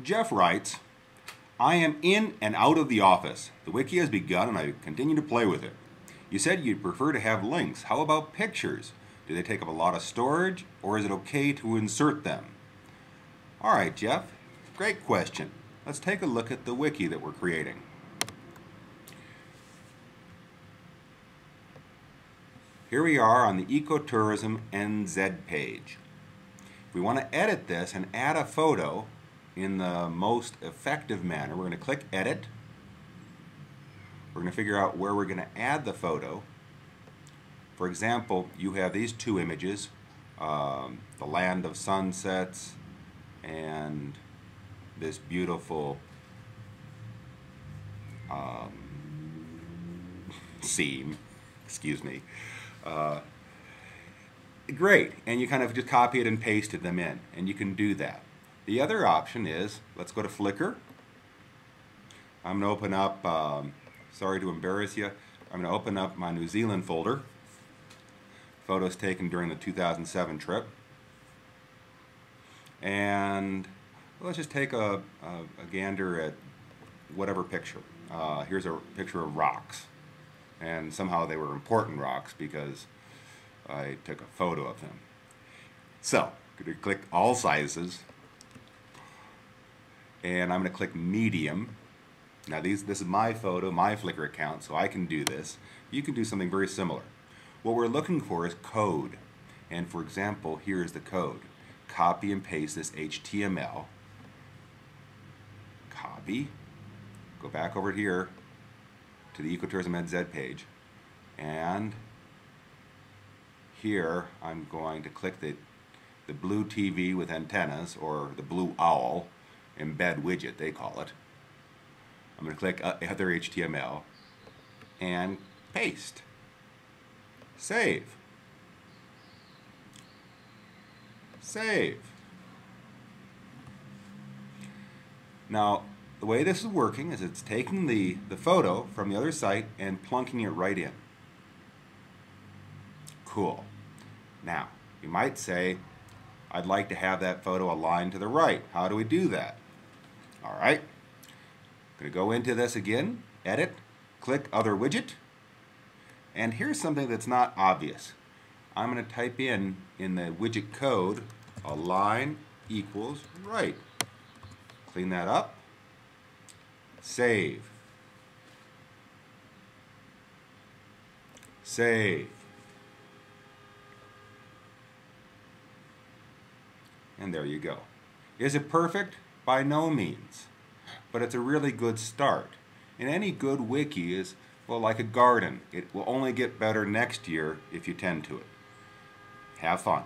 Geoff writes, I am in and out of the office. The wiki has begun and I continue to play with it. You said you'd prefer to have links. How about pictures? Do they take up a lot of storage or is it okay to insert them? All right, Geoff, great question. Let's take a look at the wiki that we're creating. Here we are on the Ecotourism NZ page. If we want to edit this and add a photo, in the most effective manner. We're going to click Edit. We're going to figure out where we're going to add the photo. For example, you have these two images, um, the land of sunsets and this beautiful um, scene, excuse me. Uh, great, and you kind of just copy it and pasted them in, and you can do that. The other option is, let's go to Flickr. I'm going to open up, um, sorry to embarrass you, I'm going to open up my New Zealand folder. Photos taken during the 2007 trip. And let's just take a, a, a gander at whatever picture. Uh, here's a picture of rocks. And somehow they were important rocks because I took a photo of them. So, click all sizes and I'm going to click medium. Now these, this is my photo, my Flickr account, so I can do this. You can do something very similar. What we're looking for is code. And for example, here is the code. Copy and paste this HTML. Copy. Go back over here to the Ecotourism NZ page. And here I'm going to click the, the blue TV with antennas, or the blue owl, embed widget, they call it. I'm going to click uh, other HTML and paste. Save. Save. Now, the way this is working is it's taking the, the photo from the other site and plunking it right in. Cool. Now, you might say, I'd like to have that photo aligned to the right. How do we do that? All right. I'm going to go into this again, edit, click other widget. And here's something that's not obvious. I'm going to type in, in the widget code, align equals right. Clean that up. Save. Save. And there you go. Is it perfect? By no means. But it's a really good start. And any good wiki is, well, like a garden. It will only get better next year if you tend to it. Have fun.